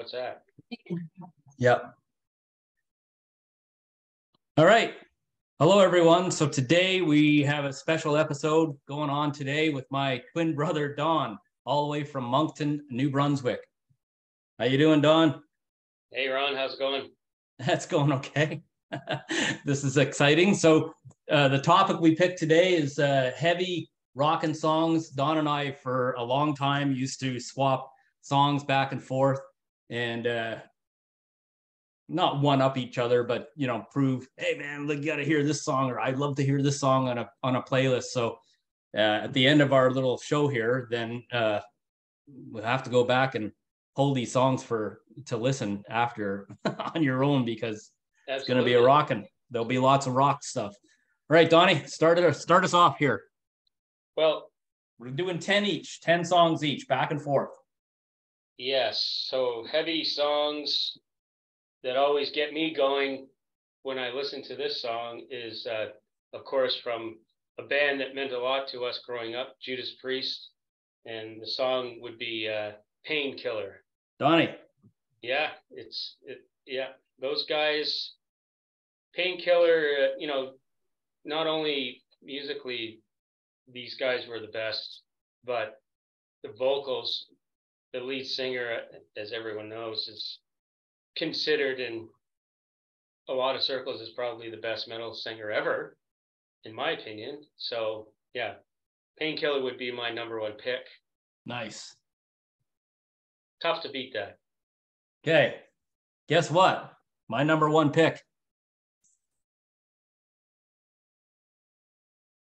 what's that? Yep. All right. Hello, everyone. So today we have a special episode going on today with my twin brother Don, all the way from Moncton, New Brunswick. How you doing, Don? Hey, Ron, how's it going? That's going okay. this is exciting. So uh, the topic we picked today is uh, heavy rock and songs. Don and I, for a long time, used to swap songs back and forth and uh, not one up each other, but you know, prove, hey man, look, you got to hear this song, or I'd love to hear this song on a on a playlist. So uh, at the end of our little show here, then uh, we'll have to go back and hold these songs for to listen after on your own because Absolutely. it's going to be a rocking. There'll be lots of rock stuff. All right, Donnie, start it. Start us off here. Well, we're doing ten each, ten songs each, back and forth. Yes. So heavy songs that always get me going when I listen to this song is, uh, of course, from a band that meant a lot to us growing up, Judas Priest. And the song would be uh, Painkiller. Donnie. Yeah, it's, it, yeah, those guys, Painkiller, uh, you know, not only musically, these guys were the best, but the vocals the lead singer, as everyone knows, is considered in a lot of circles as probably the best metal singer ever, in my opinion. So yeah, Painkiller would be my number one pick. Nice. Tough to beat that. Okay. Guess what? My number one pick.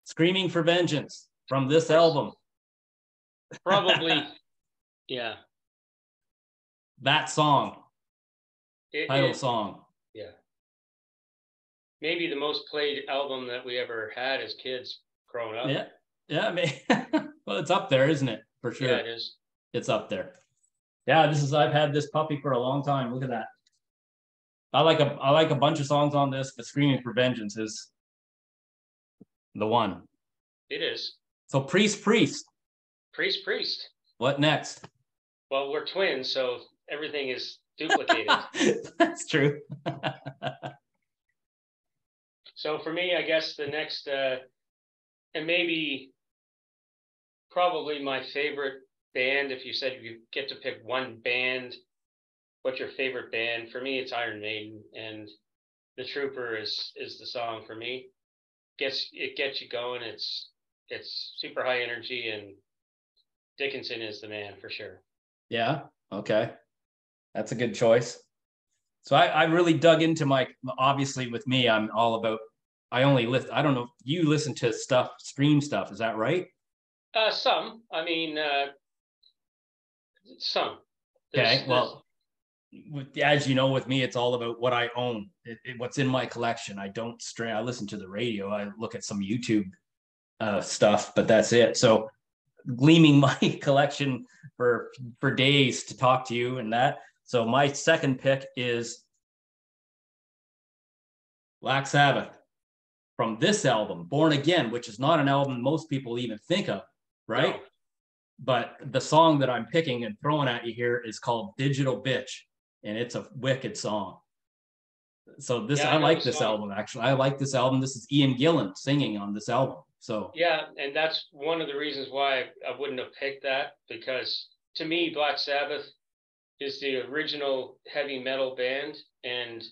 Screaming for Vengeance from this album. Probably Yeah. That song. It, title it, song. Yeah. Maybe the most played album that we ever had as kids growing up. Yeah. Yeah, I mean, well, it's up there, isn't it? For sure. Yeah, it is. It's up there. Yeah, this is I've had this puppy for a long time. Look at that. I like a I like a bunch of songs on this, but Screaming for Vengeance is the one. It is. So Priest Priest. Priest Priest. What next? Well, we're twins, so everything is duplicated. That's true. so for me, I guess the next, uh, and maybe probably my favorite band, if you said you get to pick one band, what's your favorite band? For me, it's Iron Maiden, and The Trooper is is the song for me. Gets it gets you going. It's it's super high energy, and Dickinson is the man for sure. Yeah. Okay. That's a good choice. So I, I really dug into my obviously with me, I'm all about I only list I don't know you listen to stuff, stream stuff, is that right? Uh some. I mean uh some. There's, okay, well as you know with me it's all about what I own, it, it, what's in my collection. I don't stray I listen to the radio, I look at some YouTube uh stuff, but that's it. So gleaming my collection for for days to talk to you and that. So my second pick is Black Sabbath from this album, Born Again, which is not an album most people even think of, right? No. But the song that I'm picking and throwing at you here is called Digital Bitch, and it's a wicked song. So this yeah, I, I like this album actually. I like this album. This is Ian Gillan singing on this album. So yeah, and that's one of the reasons why I, wouldn't have picked that because to me, Black Sabbath is the original heavy metal band, and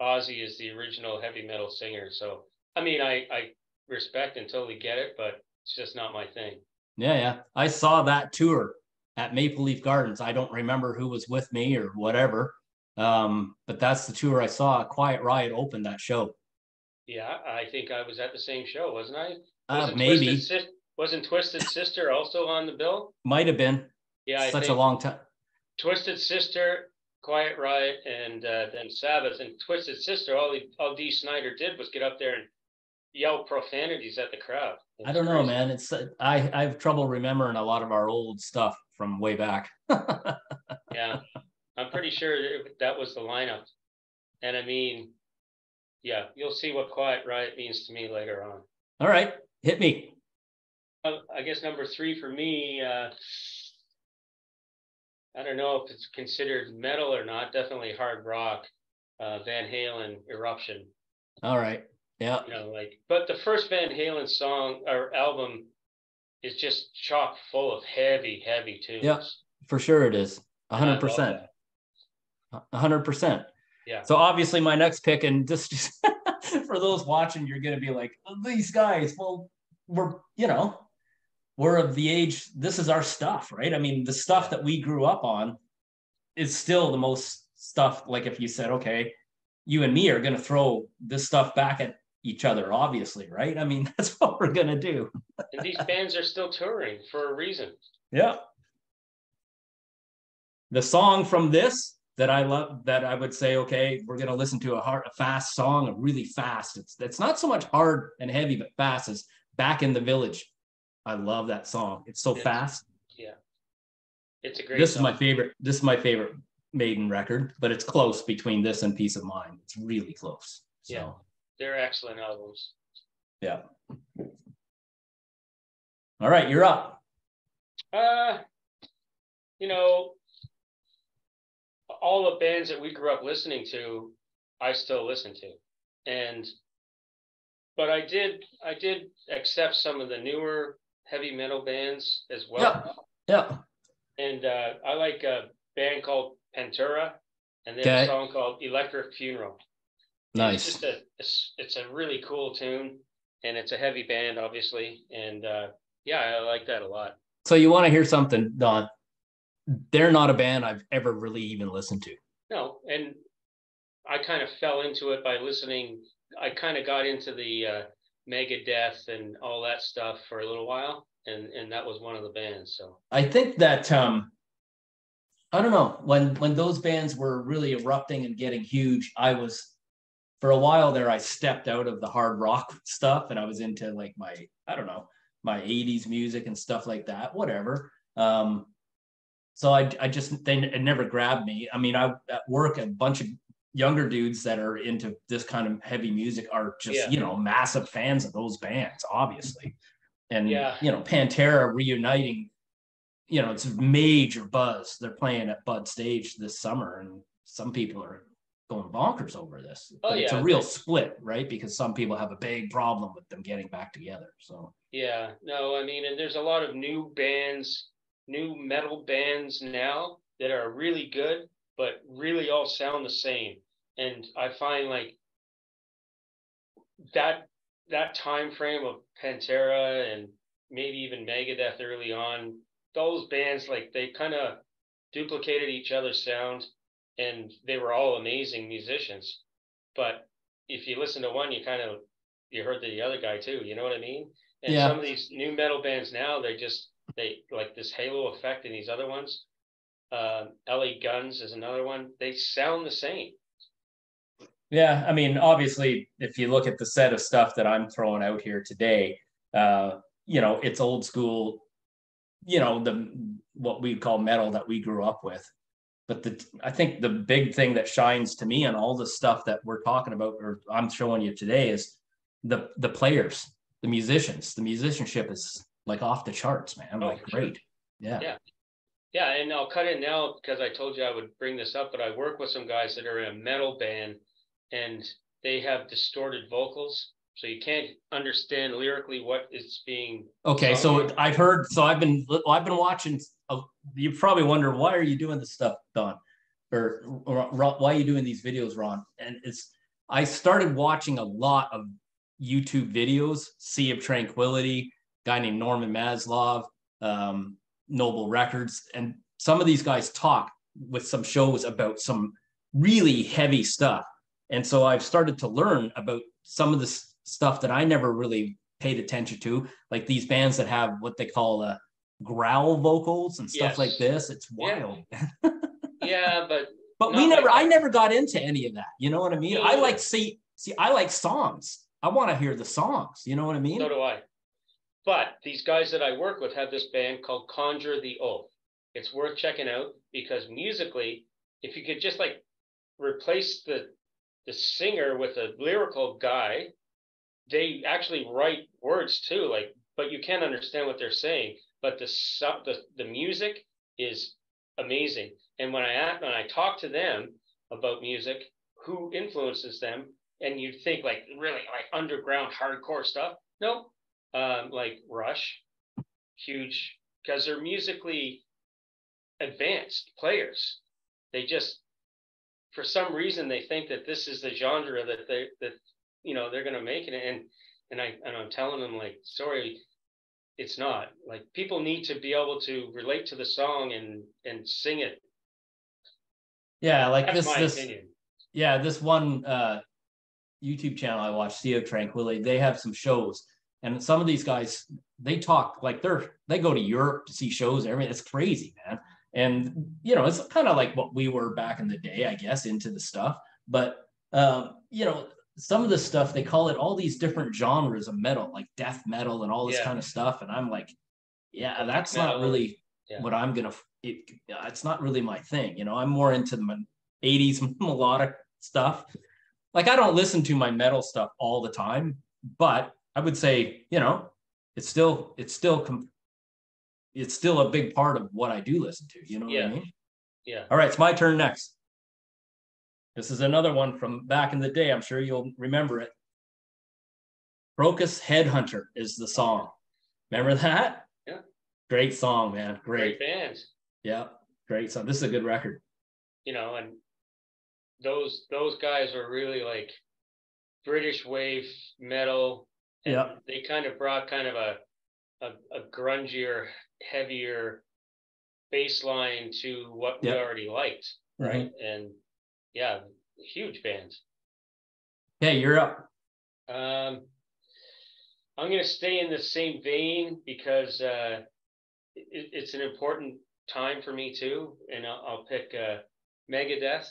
Ozzy is the original heavy metal singer. So I mean, I I respect and totally get it, but it's just not my thing. Yeah, yeah. I saw that tour at Maple Leaf Gardens. I don't remember who was with me or whatever. Um, but that's the tour I saw. Quiet Riot opened that show. Yeah, I think I was at the same show, wasn't I? Uh, maybe. Twisted, wasn't Twisted Sister also on the bill? Might have been. Yeah, such a long time. Twisted Sister, Quiet Riot, and uh, then Sabbath. And Twisted Sister, all the, all Dee Snider did was get up there and yell profanities at the crowd. It's I don't crazy. know, man. It's I I have trouble remembering a lot of our old stuff from way back. yeah, I'm pretty sure that was the lineup. And I mean, yeah, you'll see what Quiet Riot means to me later on. All right. Hit me. I guess number three for me, uh, I don't know if it's considered metal or not. Definitely hard rock. Uh, Van Halen, Eruption. All right. Yeah. You know, like, but the first Van Halen song or album is just chock full of heavy, heavy tunes. Yeah, for sure it is. A hundred percent. A hundred percent. Yeah. So obviously my next pick, and just for those watching, you're gonna be like, these guys, well, we're, you know, we're of the age, this is our stuff, right? I mean, the stuff that we grew up on is still the most stuff. Like if you said, okay, you and me are gonna throw this stuff back at each other, obviously, right? I mean, that's what we're gonna do. and these bands are still touring for a reason. Yeah. The song from this that I love that I would say, okay, we're gonna listen to a hard, a fast song, a really fast. It's it's not so much hard and heavy, but fast as back in the village. I love that song. It's so It's- fast. Yeah. It's a great This is my favorite. This is my favorite Maiden record, but it's close between this and Piece of Mind. It's really close. So Yeah. They're excellent albums. yeah. All right, you're up. Uh, you know, all the bands that we grew up listening to, I still listen to, and but I did I did accept some of the newer heavy metal bands as well, Yeah. and uh, I like a band called Pantera, and they have Okay. a song called Electric Funeral. It's Nice. just a it's, it's a really cool tune, and it's a heavy band, obviously, and uh, yeah, I like that a lot. So you want to hear something, Don? They're not a band I've ever really even listened to. No, and I kind of fell into it by listening. I kind of got into the uh, Megadeth and all that stuff for a little while, and and that was one of the bands. So I think that um I don't know when when those bands were really erupting and getting huge. I was for a while there. I stepped out of the hard rock stuff and I was into like my I don't know my '80s music and stuff like that. Whatever. Um, so I I just they it never grabbed me. I mean, I at work a bunch of younger dudes that are into this kind of heavy music are just Yeah. you know massive fans of those bands, obviously. And Yeah. you know, Pantera reuniting you know, it's a major buzz. They're playing at Bud Stage this summer, and some people are going bonkers over this. Oh, But it's a real split, right? Because some people have a big problem with them getting back together. So yeah, no, I mean, and there's a lot of new bands, new metal bands now that are really good, but really all sound the same. And I find like that that time frame of Pantera and maybe even Megadeth early on, those bands like they kind of duplicated each other's sound and they were all amazing musicians. But if you listen to one, you kind of you heard the other guy too, you know what I mean? And Yeah. some of these new metal bands now, they just they like this halo effect in these other ones. Uh, LA Guns is another one. They sound the same. yeah, I mean, obviously, if you look at the set of stuff that I'm throwing out here today, uh, you know, it's old school, you know, the what we call metal that we grew up with. But the I think the big thing that shines to me on all the stuff that we're talking about or I'm showing you today is the the players, the musicians. The musicianship is like off the charts, man. Oh, like great. Yeah. Yeah. Yeah, and I'll cut in now because I told you I would bring this up, but I work with some guys that are in a metal band and they have distorted vocals. So you can't understand lyrically what is being Okay, so I've heard. So I've been I've been watching. Uh, you probably wonder why are you doing this stuff, Don, or, or Ron, why are you doing these videos, Ron? And it's I started watching a lot of YouTube videos. Sea of Tranquility, guy named Norman Maslov, um, Noble Records, and some of these guys talk with some shows about some really heavy stuff. And so I've started to learn about some of this stuff that I never really paid attention to, like these bands that have what they call uh, growl vocals and stuff Yes. like this. It's wild. Yeah, but But we never, like I never got into any of that. You know what I mean? Me I like see, see, I like songs. I want to hear the songs. You know what I mean? so do I. But these guys that I work with have this band called Conjure the Oath. It's worth checking out because musically, if you could just like replace the the singer with a lyrical guy, they actually write words too. Like, but you can't understand what they're saying. But the su- the the music is amazing. And when I act, when I talk to them about music, who influences them, and you think like really like underground hardcore stuff. No, um, like Rush, huge because they're musically advanced players. They just, for some reason, they think that this is the genre that they that you know they're gonna make it, and and I and I'm telling them like, sorry, it's not. Like people need to be able to relate to the song and and sing it. Yeah, like That's this my this opinion. yeah, this one uh YouTube channel I watch, Sea of Tranquility, they have some shows. And some of these guys, they talk like they're they go to Europe to see shows and everything. It's crazy, man. And you know, it's kind of like what we were back in the day, I guess, into the stuff. But um, you know, some of the stuff they call it all these different genres of metal, like death metal and all this Yeah. kind of stuff. And I'm like, yeah, that's not really Yeah. what I'm gonna. It, it's not really my thing. You know, I'm more into the 80s melodic stuff. Like I don't listen to my metal stuff all the time, but I would say, you know, it's still it's still com- it's still a big part of what I do listen to. You know what Yeah. I mean? Yeah. All right, it's my turn next. This is another one from back in the day. I'm sure you'll remember it. Krokus Headhunter is the song. Remember that? Yeah. Great song, man. Great Great. band. Yeah. Great song. This is a good record. you know, and those those guys were really like British wave metal. And Yeah. They kind of brought kind of a a, a grungier, heavier baseline to what Yeah. we already liked, right? And yeah, huge band. Okay, you're up. Um, I'm going to stay in the same vein because uh, it, it's an important time for me too, and I'll, I'll pick uh, Megadeth.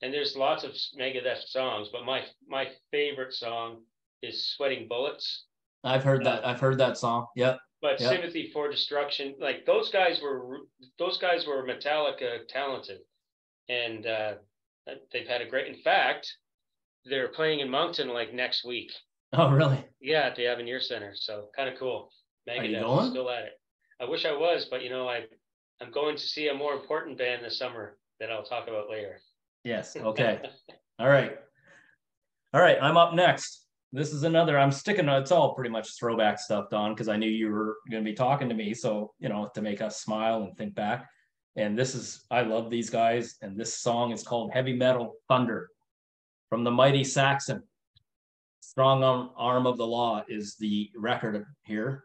And there's lots of Megadeth songs, but my my favorite song is "Sweating Bullets." I've heard that. I've heard that song. Yep. But Yeah. "Sympathy for Destruction," like those guys were those guys were Metallica talented, and uh, they've had a great. In fact, they're playing in Moncton like next week. Oh, really? Yeah, at the Avenir Center. So kind of cool. Are you Megadeth going? still at it. I wish I was, but you know, I I'm going to see a more important band this summer that I'll talk about later. Yes. Okay. All right. All right. I'm up next. This is another. I'm sticking. It's all pretty much throwback stuff, Don, because I knew you were going to be talking to me. So you know, to make us smile and think back. And this is. I love these guys. And this song is called "Heavy Metal Thunder" from the mighty Saxon. Strong Arm, Arm of the Law is the record here.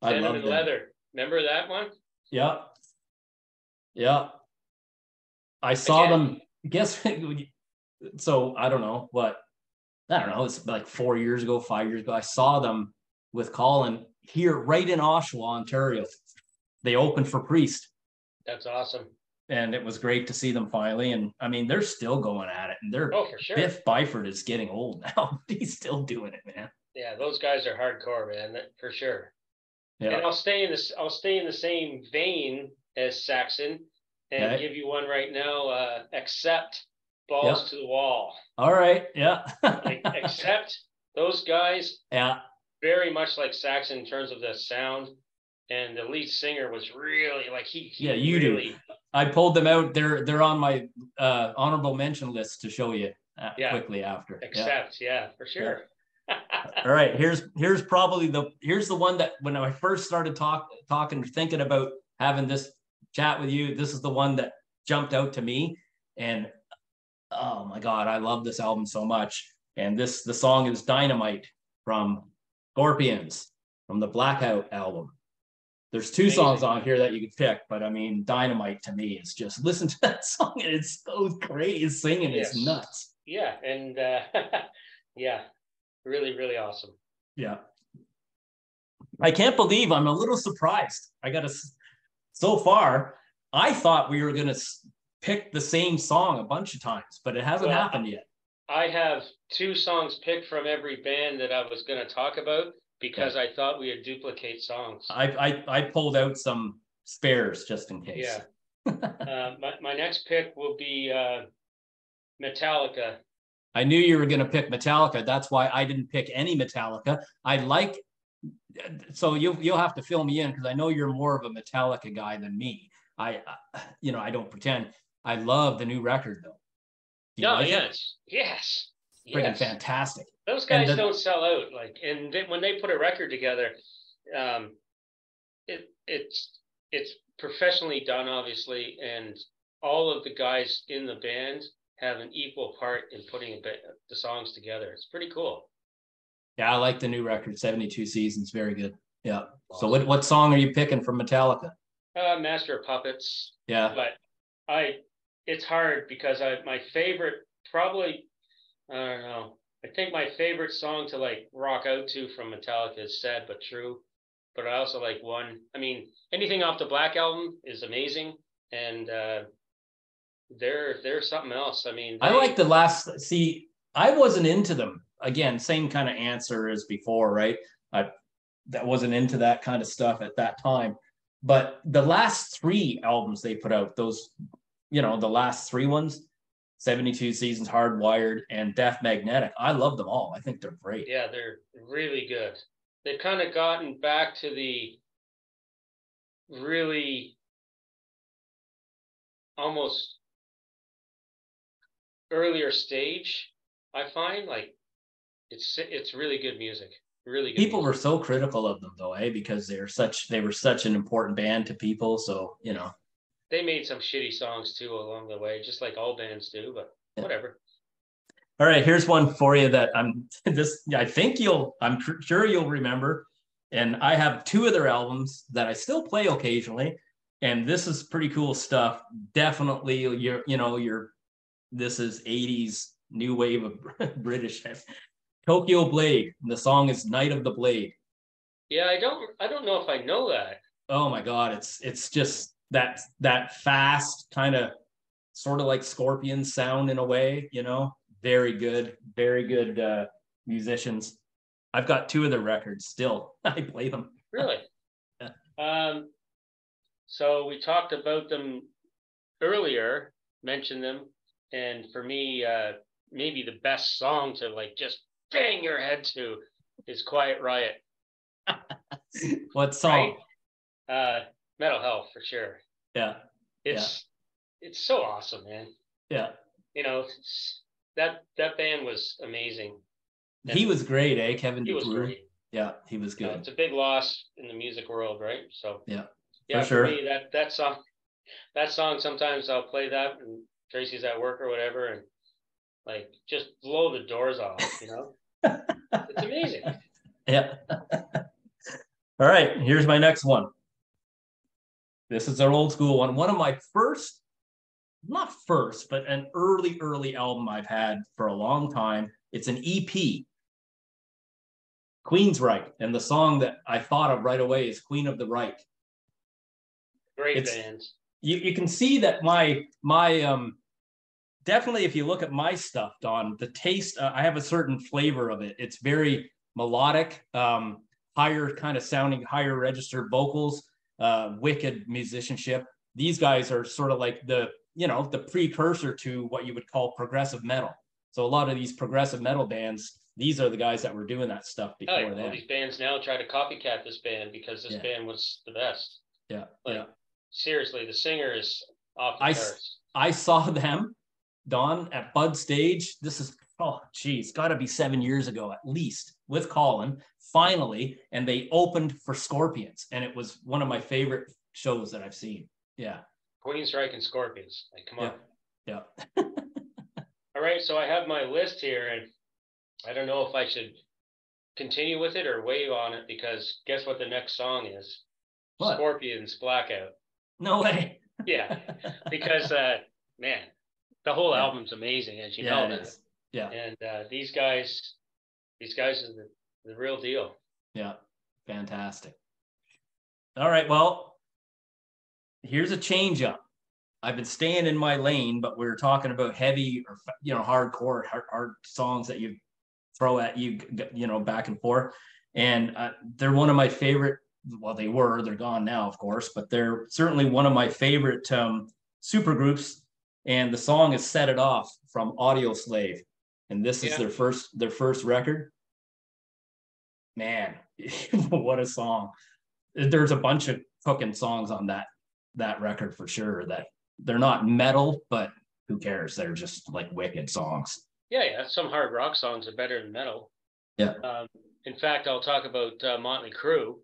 I love them. Leather. Remember that one? Yeah. Yeah. I saw Again. them. Guess so. I don't know what. I don't know. It's like four years ago, five years ago. I saw them with Colin here, right in Oshawa, Ontario. They opened for Priest, That's awesome. and it was great to see them finally. And I mean, they're still going at it, and they're Oh, for sure. Biff Byford is getting old now. He's still doing it, man. Yeah, those guys are hardcore, man. For sure. Yeah. And I'll stay in this. I'll stay in the same vein as Saxon, and Okay. give you one right now. Uh, Accept balls to the wall. All right. Yeah. Like Accept those guys yeah. very much like Saxon in terms of the sound. And the lead singer was really like he, he Yeah, you do. I pulled them out. They're they're on my uh, honorable mention list to show you uh, Yeah. quickly after. Yeah. yeah, for sure. All right, here's here's probably the here's the one that when I first started talk talking thinking about having this chat with you, this is the one that jumped out to me and oh my god, I love this album so much. And this the song is Dynamite from Scorpions from the Blackout album. There's two Amazing. songs on here that you could pick, but I mean Dynamite to me is just listen to that song and it's so great. It's singing, it's Yes. nuts. yeah, and uh, yeah, really, really awesome. Yeah. I can't believe I'm a little surprised. I got to, so far, I thought we were going to pick the same song a bunch of times, but it hasn't Well, happened yet. I have two songs picked from every band that I was going to talk about because I thought we would duplicate songs. I, I, I pulled out some spares just in case. Yeah. uh, my, my next pick will be uh, Metallica. I knew you were going to pick Metallica. That's why I didn't pick any Metallica. I like, so you'll, you'll have to fill me in because I know you're more of a Metallica guy than me. I, I you know, I don't pretend. I love the new record though. No, like yes, it? yes, freaking yes. fantastic. Those guys the, don't sell out. Like, and they, when they put a record together, um, it it's it's professionally done, obviously, and all of the guys in the band have an equal part in putting the songs together. It's pretty cool. Yeah, I like the new record, 72 Seasons. Very good. Yeah. Awesome. So what, what song are you picking from Metallica? Uh, Master of Puppets. Yeah. But I, it's hard because I, my favorite, probably, I don't know. I think my favorite song to like rock out to from Metallica is Sad But True. But I also like one, I mean, anything off the Black Album is amazing. And, uh, they're they're something else. I mean, they, I like the last. See, I wasn't into them. Again, same kind of answer as before, right? I that wasn't into that kind of stuff at that time. But the last three albums they put out, those, you know, the last three ones, 72 Seasons, Hardwired, and Death Magnetic, I love them all. I think they're great. Yeah, they're really good. They've kind of gotten back to the really almost earlier stage, I find like it's it's really good music. Really good. People music. were so critical of them though, eh? Because they're such they were such an important band to people. So you know. They made some shitty songs too along the way, just like all bands do. But whatever. All right, here's one for you that I'm this. I think you'll. I'm sure you'll remember. And I have two of their albums that I still play occasionally, and this is pretty cool stuff. Definitely, your you know your this is 80s new wave of British. Tokyo Blade. The song is Night of the Blade. Yeah, I don't I don't know if I know that. Oh my god, it's it's just that that fast kind of sort of like Scorpion sound in a way, you know. Very good, very good uh musicians. I've got two of their records still. I play them. Really? yeah. Um so we talked about them earlier, mentioned them and for me, uh, maybe the best song to like just bang your head to is Quiet Riot. what song? Right? Uh, Metal Health for sure. Yeah. It's yeah. it's so awesome, man. Yeah. You know, that that band was amazing. And he was great, eh, Kevin? He was great. Yeah, he was good. Uh, it's a big loss in the music world, right? So yeah, yeah, for, sure. for me, that that song, that song. Sometimes I'll play that and Tracy's at work or whatever, and like just blow the doors off, you know? it's amazing. Yeah. All right, here's my next one. This is our old school one. One of my first, not first, but an early, early album I've had for a long time. It's an EP. Queensryche, and the song that I thought of right away is Queen of the Reich. Great it's, band you, you can see that my my um definitely if you look at my stuff don the taste uh, i have a certain flavor of it it's very melodic um higher kind of sounding higher register vocals uh wicked musicianship these guys are sort of like the you know the precursor to what you would call progressive metal so a lot of these progressive metal bands these are the guys that were doing that stuff before oh, then. these bands now try to copycat this band because this yeah. band was the best yeah like, yeah seriously, the singer is off the I, charts. I saw them, Don, at Bud Stage. This is, oh, geez, got to be seven years ago at least with Colin, finally. And they opened for Scorpions. And it was one of my favorite shows that I've seen. Yeah. Queensryche and Scorpions. Like, come on. Yeah. yeah. All right. So I have my list here, and I don't know if I should continue with it or wave on it because guess what the next song is? What? Scorpions Blackout. No way. yeah, because uh, man, the whole yeah. album's amazing, as you yeah, know. Yeah. And uh, these guys, these guys are the, the real deal. Yeah, fantastic. All right, well, here's a change up. I've been staying in my lane, but we are talking about heavy or you know hardcore hard, hard songs that you throw at you, you know, back and forth. And uh, they're one of my favorite well, they were, they're gone now, of course, but they're certainly one of my favorite um, super groups. And the song is Set It Off from Audioslave. And this is their first their first record. Man, what a song. There's a bunch of fucking songs on that that record for sure. That they're not metal, but who cares? They're just like wicked songs. Yeah, yeah. Some hard rock songs are better than metal. Yeah. Um, in fact, I'll talk about uh, Motley Crue,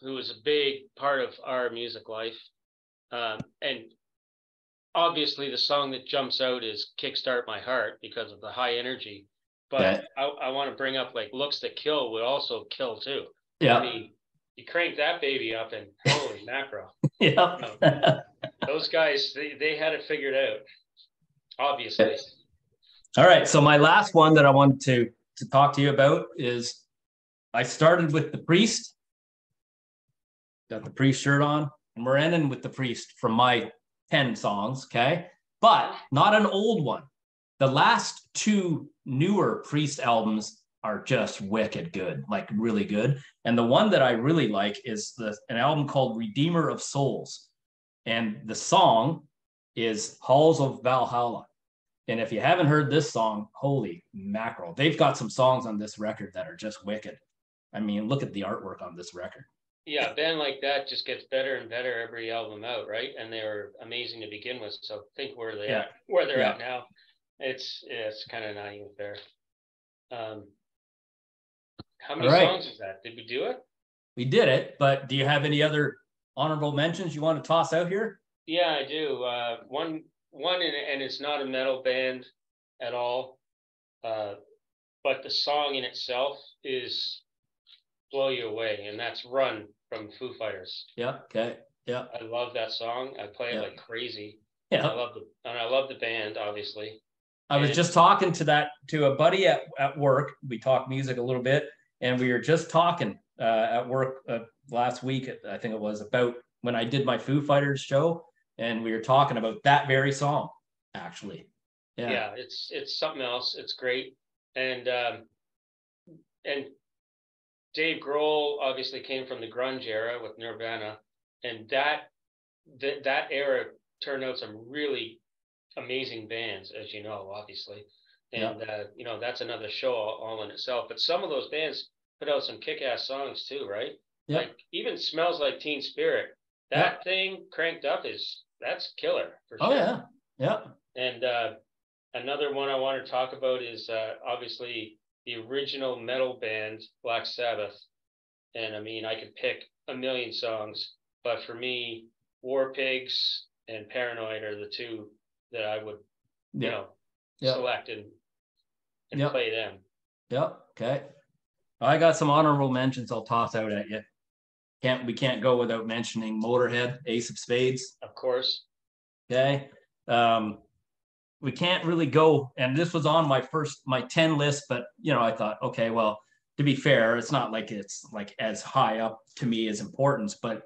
who was a big part of our music life. Um, and obviously, the song that jumps out is "Kickstart My Heart" because of the high energy. But Yeah. I, I want to bring up like "Looks That Kill" would also kill too. yeah I mean, you crank that baby up and holy mackerel. Yeah. Those guys, they, they had it figured out. Obviously. All right. So my last one that I wanted to to talk to you about is I started with the priest. Got the priest shirt on, and we're ending with the priest from my 10 songs. Okay. But not an old one. The last two newer priest albums are just wicked good, like really good. And the one that I really like is the an album called Redeemer of Souls. And the song is Halls of Valhalla. And if you haven't heard this song, holy mackerel, they've got some songs on this record that are just wicked. I mean, look at the artwork on this record. Yeah, a band like that just gets better and better every album out, right? And they were amazing to begin with. So think where they Yeah. at, where they're Yeah. at now. It's it's kind of not even fair. Um, how many right. songs is that? Did we do it? We did it, but do you have any other honorable mentions you want to toss out here? Yeah, I do. Uh, one one and, and it's not a metal band at all. Uh, but the song in itself is blow you away, and that's "Run" from Foo Fighters. Yeah. Okay. Yeah. I love that song. I play it like crazy. Yeah. I love the and I love the band, obviously. I was just talking to that to a buddy at, at work. We talk music a little bit, and we were just talking uh, at work uh, last week. I think it was about when I did my Foo Fighters show, and we were talking about that very song, actually. Yeah. Yeah. it's it's something else. It's great. And um and Dave Grohl obviously came from the grunge era with Nirvana, and that that that era turned out some really amazing bands, as you know, obviously. Yeah. And uh, you know, that's another show all, all in itself. But some of those bands put out some kick-ass songs too, right? Yeah. Like even smells like Teen Spirit. That thing cranked up is that's killer for sure. Oh sure. yeah. Yeah. And uh, another one I want to talk about is uh, obviously the original metal band Black Sabbath. And I mean, I could pick a million songs, but for me, War Pigs and Paranoid are the two that I would, you know, Yeah. select and, and Yeah. play them. Yeah. Okay. I got some honorable mentions I'll toss out at you. Can't we can't go without mentioning Motorhead, Ace of Spades. Of course. Okay. Um, we can't really go, and this was on my first my 10 list, but you know, I thought, okay, well, to be fair, it's not like it's like as high up to me as importance, but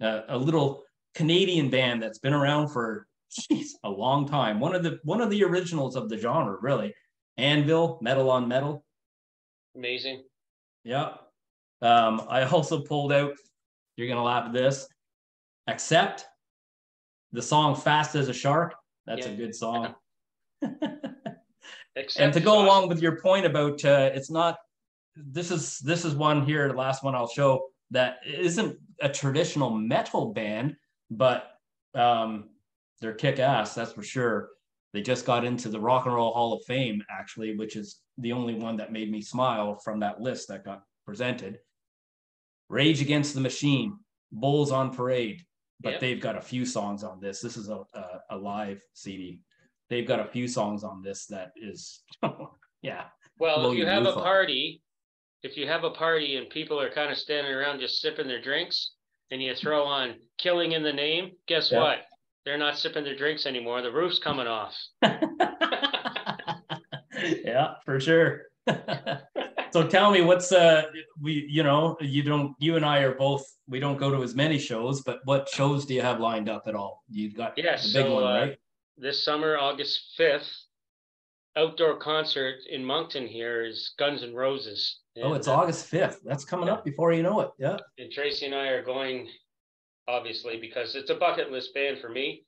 uh, a little Canadian band that's been around for geez, a long time. One of the one of the originals of the genre, really. Anvil, metal on metal. Amazing. Yeah. Um, I also pulled out, you're gonna laugh at this. Accept the song Fast as a Shark. That's a good song. And to go along with your point about uh, it's not this is this is one here the last one i'll show that isn't a traditional metal band but um they're kick-ass that's for sure. They just got into the rock and roll hall of fame actually which is the only one that made me smile from that list that got presented. Rage against the machine bulls on parade but Yep. they've got a few songs on this. This is a, a, a live cd they've got a few songs on this that is yeah Well, if you have a party, if you have a party and people are kind of standing around just sipping their drinks, and you throw on "Killing in the Name," guess Yeah. what? They're not sipping their drinks anymore. The roof's coming off. yeah for sure so tell me what's uh we you know you don't you and i are both we don't go to as many shows but what shows do you have lined up at all You've got Yes, the big so, one uh, right This summer, August fifth, outdoor concert in Moncton here is Guns N' Roses. oh it's uh, august 5th that's coming yeah. up before you know it yeah and Tracy and I are going, obviously, because it's a bucket list band for me.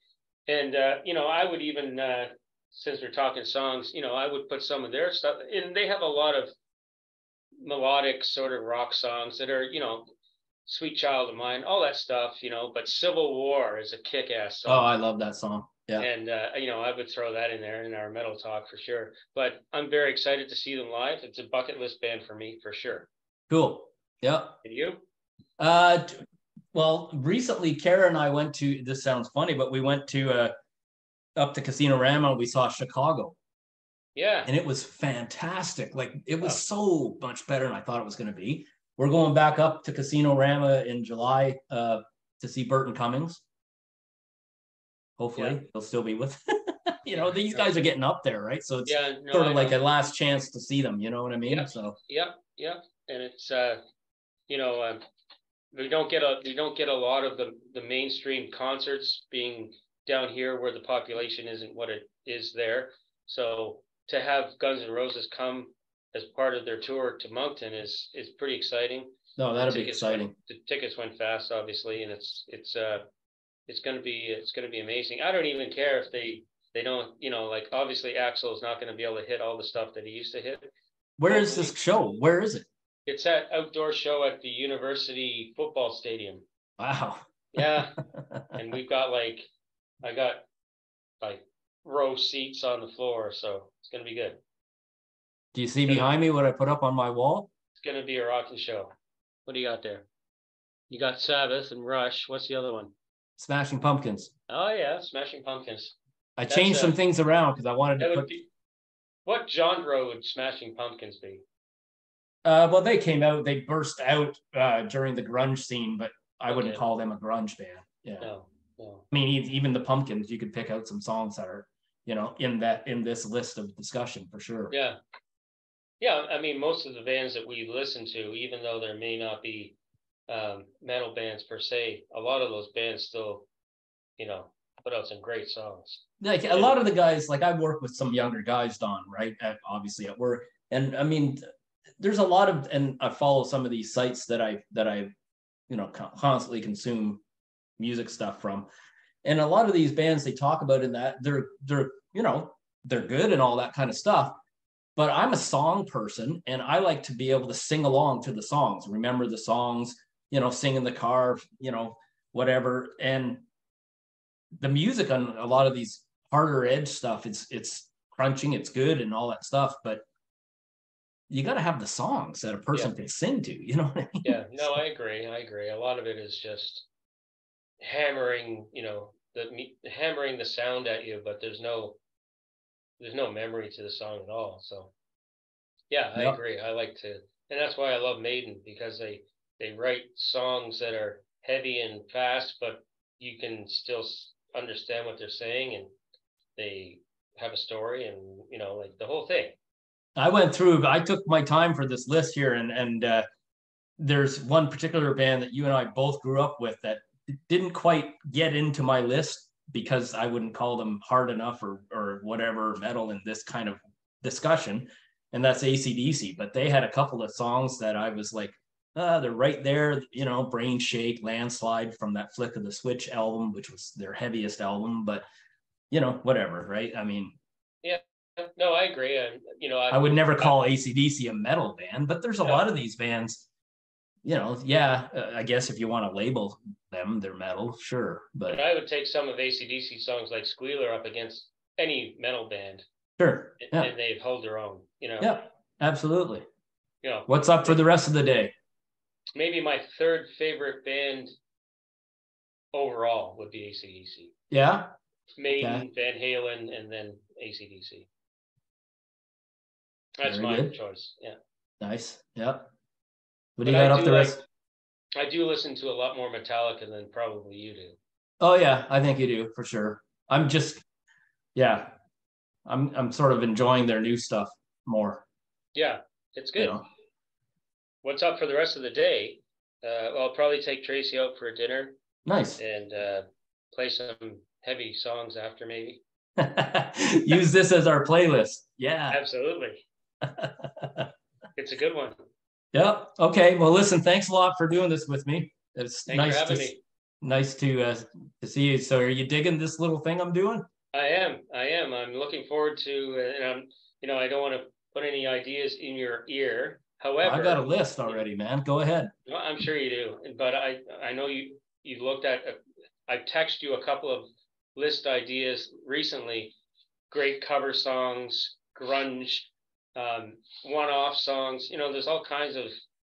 And uh, you know, I would even, uh, since we're talking songs, you know, I would put some of their stuff, and they have a lot of melodic sort of rock songs that are, you know, Sweet Child of Mine, all that stuff, you know. But Civil War is a kick-ass Oh. I love that song. Yeah. And uh, you know, I would throw that in there in our metal talk for sure. But I'm very excited to see them live. It's a bucket list band for me for sure. Cool. Yeah. And you? Uh, well, recently, Kara and I went to. This sounds funny, but we went to uh, up to Casino Rama. We saw Chicago, Yeah. and it was fantastic. Like it was so much better than I thought it was going to be. We're going back up to Casino Rama in July uh, to see Burton Cummings. Hopefully, Yeah. he'll still be with. you know, these guys are getting up there, right? So it's Yeah. No, sort I of like know. a last chance to see them. You know what I mean? Yeah. So yeah, yeah, And it's uh, you know, uh, we don't get a we don't get a lot of the the mainstream concerts being down here where the population isn't what it is there. So to have Guns N' Roses come as part of their tour to Moncton is is pretty exciting. no, that'll be Tickets went- exciting. The tickets went fast, obviously, and it's it's uh it's gonna be it's gonna be amazing. I don't even care if they they don't you know like obviously Axl is not gonna be able to hit all the stuff that he used to hit. Where is this show? Where is it? It's that outdoor show at the university football stadium. Wow. Yeah, and we've got like, I got like row seats on the floor, so it's gonna be good. Do you see behind me what I put up on my wall? It's gonna be a rocking show. What do you got there? You got Sabbath and Rush. What's the other one? Smashing Pumpkins. Oh yeah, Smashing Pumpkins. I That's changed a- some things around because I wanted to put. be. What genre would Smashing Pumpkins be? Uh, well, they came out. They burst out uh, during the grunge scene, but I wouldn't call them a grunge band. Yeah. No, no. I mean, even the Pumpkins, you could pick out some songs that are, you know, in that in this list of discussion for sure. Yeah. Yeah, I mean, most of the bands that we listen to, even though there may not be um, metal bands per se, a lot of those bands still, you know, put out some great songs. like a lot of the guys like i work with some younger guys don right at, obviously at work. And i mean there's a lot of and i follow some of these sites that i that i you know constantly consume music stuff from. And a lot of these bands they talk about in that they're they're you know they're good and all that kind of stuff. But i'm a song person and i like to be able to sing along to the songs remember the songs you know sing in the car you know whatever and the music on a lot of these harder edge stuff it's it's crunching it's good and all that stuff but you got to have the songs that a person can sing to you know i mean Yeah, no, I agree. I agree. A lot of it is just hammering, you know, the me- hammering the sound at you, but there's no there's no memory to the song at all. So yeah, I Yep. agree. I like to and that's why I love Maiden because they they write songs that are heavy and fast, but you can still understand what they're saying and they have a story and you know like the whole thing. i went through i took my time for this list here and and uh there's one particular band that you and i both grew up with that didn't quite get into my list because i wouldn't call them hard enough or or whatever metal in this kind of discussion and that's acdc but they had a couple of songs that i was like uh, they're right there, you know, Brain Shake, Landslide from that Flick of the Switch album, which was their heaviest album, but you know, whatever, right? I mean, yeah, No, I agree. And you know, I would never call ACDC a metal band, but there's a No. lot of these bands, you know, yeah, uh, I guess if you want to label them, they're metal, sure, But but I would take some of ACDC songs like Squealer up against any metal band sure, yeah, and they'd hold their own, you know. yeah, absolutely. You know, What's up for the rest of the day? Maybe my third favorite band overall would be ACDC. Yeah, Maiden, Van Halen, and then ACDC. That's Very my good. choice. Yeah. nice, yeah. What But do you got up do the like- rest? I do listen to a lot more Metallica than probably you do. Oh yeah, I think you do for sure. I'm just, yeah, I'm I'm sort of enjoying their new stuff more. Yeah, it's You good. know? What's up for the rest of the day? Uh, well, I'll probably take Tracy out for dinner Nice. and uh, play some heavy songs after maybe. Use this as our playlist. Yeah. Absolutely. It's a good one. Yep. Okay. Well, listen. Thanks a lot for doing this with me. It's nice to me. nice to uh, to see you. So, are you digging this little thing I'm doing? I am. I am. I'm looking forward to, uh, and I'm, you know, I don't want to put any ideas in your ear. However, I got a list already, man. Go ahead. I'm sure you do, but I I know you you looked at. I've texted you a couple of list ideas recently. Great cover songs, grunge, um, one-off songs. You know, there's all kinds of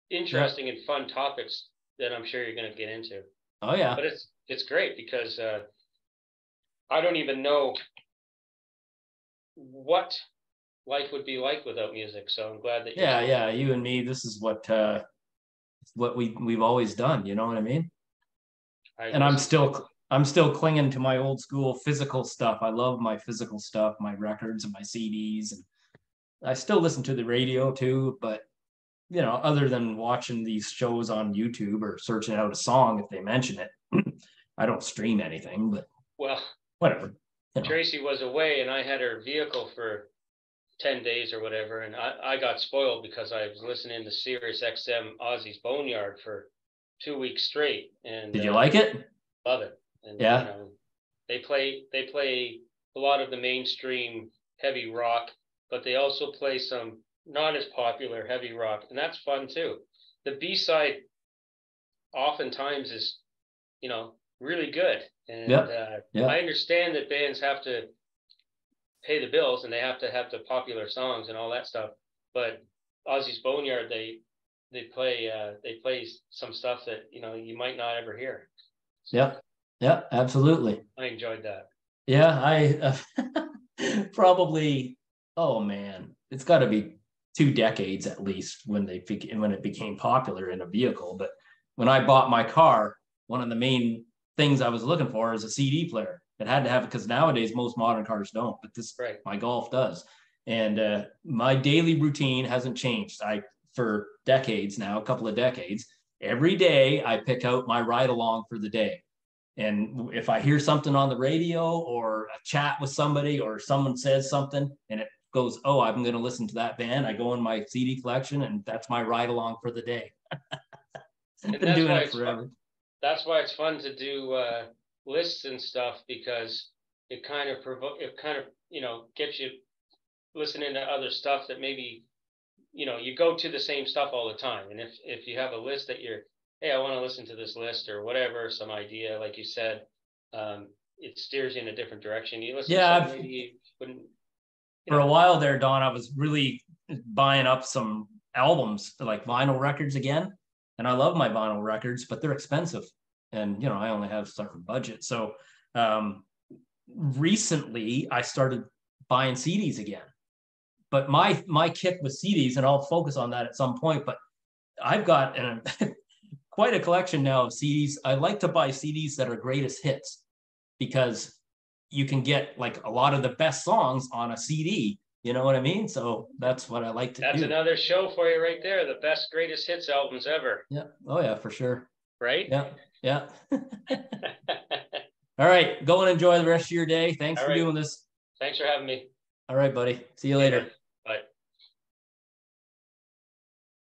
interesting yeah. and fun topics that I'm sure you're going to get into. Oh yeah. But it's it's great because uh, I don't even know what life would be like without music. So I'm glad that. Yeah, yeah. You and me. This is what uh, what we we've always done. You know what I mean? I and I'm still I'm still clinging to my old school physical stuff. I love my physical stuff, my records and my CDs, and I still listen to the radio too. But you know, other than watching these shows on YouTube or searching out a song if they mention it, I don't stream anything. But well, whatever. You know. Tracy was away, and I had her vehicle for 10 days or whatever. And I, I got spoiled because I was listening to Sirius XM Ozzy's Boneyard for two weeks straight. And did you uh, like it? Love it. And, yeah. You know, they play, they play a lot of the mainstream heavy rock, but they also play some not as popular heavy rock. And that's fun too. The B side oftentimes is, you know, really good. And yep. Uh, yep. I understand that bands have to pay the bills and they have to have the popular songs and all that stuff. But Ozzy's Boneyard, they they play uh, they play some stuff that you know you might not ever hear. So yeah, yeah, absolutely. I enjoyed that. Yeah, I uh, probably. Oh man, it's got to be two decades at least when they when it became popular in a vehicle. But when I bought my car, one of the main things I was looking for is a CD player. It had to have it because nowadays most modern cars don't, but this right. my Golf does. And uh, my daily routine hasn't changed. I for decades now, a couple of decades. Every day I pick out my ride along for the day. And if I hear something on the radio or a chat with somebody or someone says something and it goes, oh, I'm going to listen to that band, I go in my CD collection and that's my ride along for the day. I've been doing it forever. Fun. That's why it's fun to do uh, lists and stuff because it kind of provoke it kind of you know gets you listening to other stuff that maybe you know you go to the same stuff all the time. And if if you have a list that you're hey i want to listen to this list or whatever some idea like you said um, it steers you in a different direction. You listen yeah maybe you wouldn't you for know. a while there don i was really buying up some albums like vinyl records again. And i love my vinyl records but they're expensive and you know i only have certain budget so um, recently i started buying cds again but my my kick with cds and i'll focus on that at some point but i've got an, quite a collection now of cds i like to buy cds that are greatest hits because you can get like a lot of the best songs on a cd you know what I mean? So that's what I like to that's do. another show for you right there. The best greatest hits albums ever. Yeah. Oh yeah, for sure. Right? Yeah. Yeah. All right. Go and enjoy the rest of your day. Thanks All for right. doing this. Thanks for having me. All right, buddy. See you later.